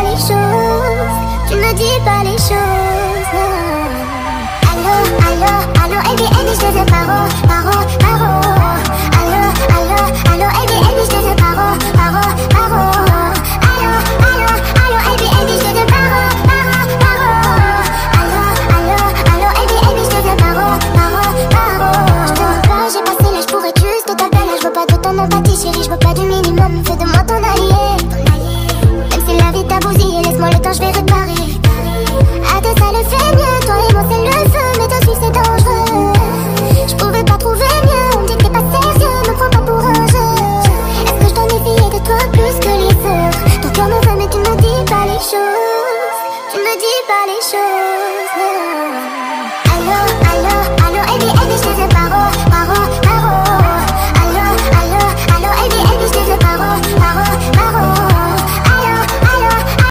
Les choses, tu ne dis pas les choses. Allô, allô, allô, Eddie, Eddie, je te paro, paro, paro. Allô, allô, allô, Eddie, Eddie, je te paro, paro, paro. Allô, allô, allô, Eddie, Eddie, je te paro, paro, paro. Allô, allô, allô, Eddie, Eddie, je te paro, paro, paro. Je te pas, j'ai passé l'âge pour être juste ta belle. Je veux pas de ton empathie, chérie, je veux pas du minimum. Dans le temps, je vais réparer. À tes sales feignants, toi et moi, c'est le feu, mais toi dessus, c'est dangereux. Je pouvais pas trouver mieux, on me dit que t'es pas sérieux, me prends pas pour un jeu. Est-ce que je dois méfier de toi plus que les autres? Ton cœur me veut, mais tu ne me dis pas les choses. Tu ne me dis pas les choses.